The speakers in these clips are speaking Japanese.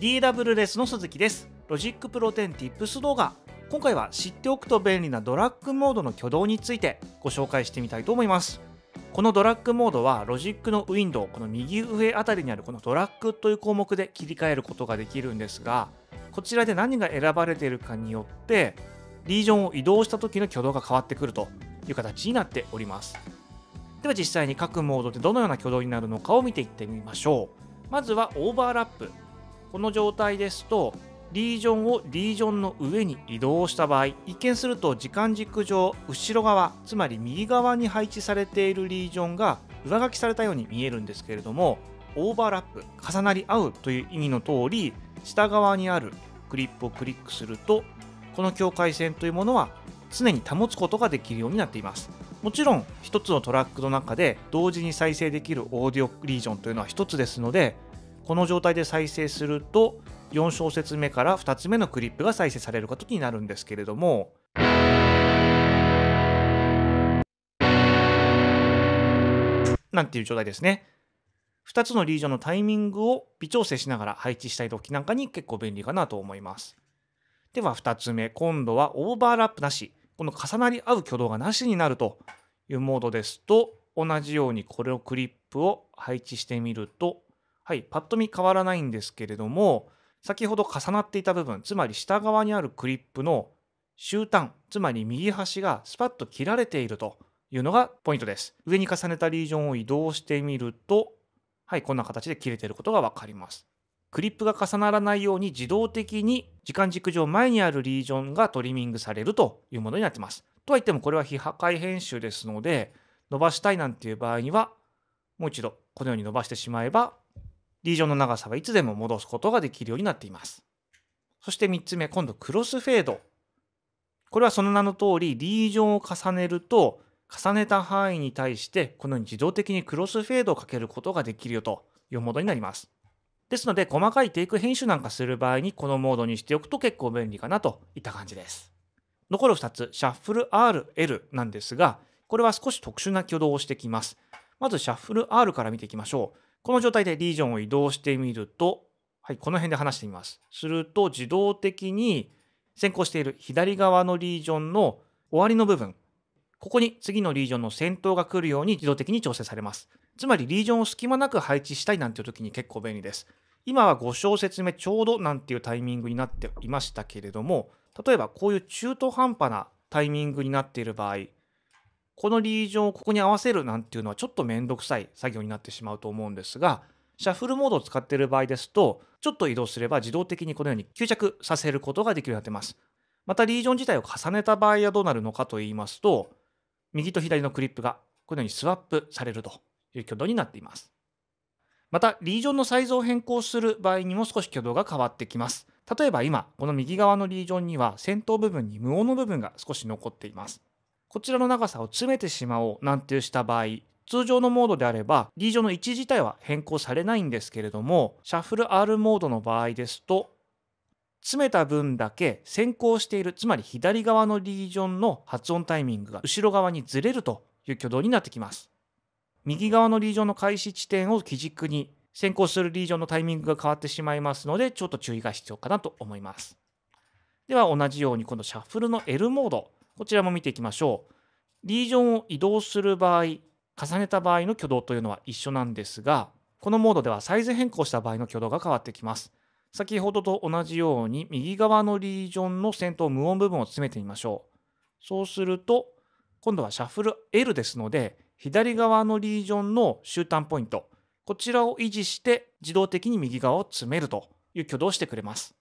DW レスの鈴木です。 Logic Pro 10 Tips 動画。今回は知っておくと便利なドラッグモードの挙動についてご紹介してみたいと思います。このドラッグモードはロジックのウィンドウこの右上あたりにあるこのドラッグという項目で切り替えることができるんですがこちらで何が選ばれているかによってリージョンを移動した時の挙動が変わってくるという形になっております。では実際に各モードでどのような挙動になるのかを見ていってみましょう。まずはオーバーラップ。この状態ですとリージョンをリージョンの上に移動した場合一見すると時間軸上後ろ側つまり右側に配置されているリージョンが上書きされたように見えるんですけれどもオーバーラップ重なり合うという意味の通り下側にあるクリップをクリックするとこの境界線というものは常に保つことができるようになっています。もちろん1つのトラックの中で同時に再生できるオーディオリージョンというのは1つですのでこの状態で再生すると4小節目から2つ目のクリップが再生されることになるんですけれども。なんていう状態ですね。2つのリージョンのタイミングを微調整しながら配置したい時なんかに結構便利かなと思います。では2つ目。今度はオーバーラップなし。この重なり合う挙動がなしになるというモードですと同じようにこれをクリップを配置してみるとはいパッと見変わらないんですけれども先ほど重なっていた部分つまり下側にあるクリップの終端つまり右端がスパッと切られているというのがポイントです。上に重ねたリージョンを移動してみるとはいこんな形で切れていることが分かります。クリップが重ならないように自動的に時間軸上前にあるリージョンがトリミングされるというものになってます。とはいってもこれは非破壊編集ですので伸ばしたいなんていう場合にはもう一度このように伸ばしてしまえばリージョンの長さはいつでも戻すことができるようになっています。そして3つ目、今度クロスフェード。これはその名の通り、リージョンを重ねると、重ねた範囲に対してこのように自動的にクロスフェードをかけることができるよというモードになります。ですので、細かいテイク編集なんかする場合にこのモードにしておくと結構便利かなといった感じです。残る2つ、シャッフル R、L なんですが、これは少し特殊な挙動をしてきます。まずシャッフル R から見ていきましょう。この状態でリージョンを移動してみると、はい、この辺で話してみます。すると自動的に先行している左側のリージョンの終わりの部分、ここに次のリージョンの先頭が来るように自動的に調整されます。つまりリージョンを隙間なく配置したいなんていう時に結構便利です。今は5小節目ちょうどなんていうタイミングになっていましたけれども、例えばこういう中途半端なタイミングになっている場合、このリージョンをここに合わせるなんていうのはちょっとめんどくさい作業になってしまうと思うんですが、シャッフルモードを使っている場合ですと、ちょっと移動すれば自動的にこのように吸着させることができるようになっています。またリージョン自体を重ねた場合はどうなるのかと言いますと、右と左のクリップがこのようにスワップされるという挙動になっています。また、リージョンのサイズを変更する場合にも少し挙動が変わってきます。例えば今、この右側のリージョンには先頭部分に無音の部分が少し残っています。こちらの長さを詰めてしまおうなんてした場合通常のモードであればリージョンの位置自体は変更されないんですけれどもシャッフル R モードの場合ですと詰めた分だけ先行しているつまり左側のリージョンの発音タイミングが後ろ側にずれるという挙動になってきます。右側のリージョンの開始地点を基軸に先行するリージョンのタイミングが変わってしまいますのでちょっと注意が必要かなと思います。では同じように今度シャッフルの L モードこちらも見ていきましょう。リージョンを移動する場合、重ねた場合の挙動というのは一緒なんですが、このモードではサイズ変更した場合の挙動が変わってきます。先ほどと同じように右側のリージョンの先頭無音部分を詰めてみましょう。そうすると、今度はシャッフル L ですので、左側のリージョンの終端ポイント、こちらを維持して自動的に右側を詰めるという挙動をしてくれます。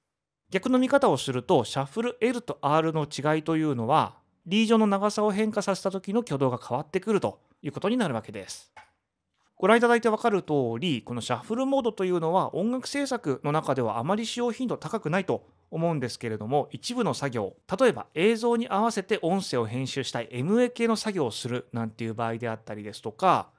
逆の見方をすると、シャッフル L と R の違いというのは、リージョンの長さを変化させた時の挙動が変わってくるということになるわけです。ご覧いただいて分かる通り、このシャッフルモードというのは音楽制作の中ではあまり使用頻度高くないと思うんですけれども、一部の作業、例えば映像に合わせて音声を編集したい MA 系の作業をするなんていう場合であったりですとか、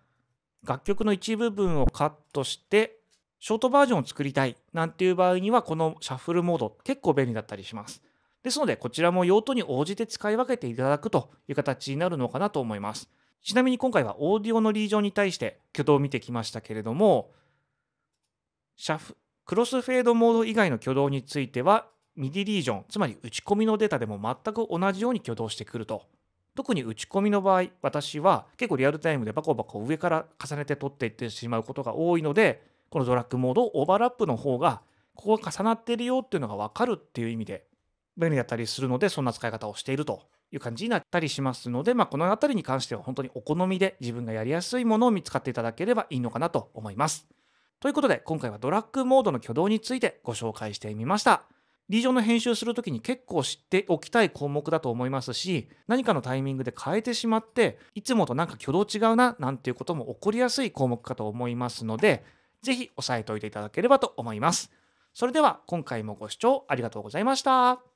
楽曲の一部分をカットしてショートバージョンを作りたいなんていう場合にはこのシャッフルモード結構便利だったりします。ですので、こちらも用途に応じて使い分けていただくという形になるのかなと思います。ちなみに今回はオーディオのリージョンに対して挙動を見てきましたけれども、シャフクロスフェードモード以外の挙動については、ミディリージョン、つまり打ち込みのデータでも全く同じように挙動してくると。特に打ち込みの場合、私は結構リアルタイムでバコバコ上から重ねて取っていってしまうことが多いので、このドラッグモード、オーバーラップの方が、ここが重なっているよっていうのが分かるっていう意味で便利だったりするので、そんな使い方をしているという感じになったりしますので、まあ、この辺りに関しては本当にお好みで自分がやりやすいものを見つかっていただければいいのかなと思います。ということで、今回はドラッグモードの挙動についてご紹介してみました。リージョンの編集するときに結構知っておきたい項目だと思いますし、何かのタイミングで変えてしまって、いつもとなんか挙動違うな、なんていうことも起こりやすい項目かと思いますので、ぜひ押さえておいていただければと思います。それでは今回もご視聴ありがとうございました。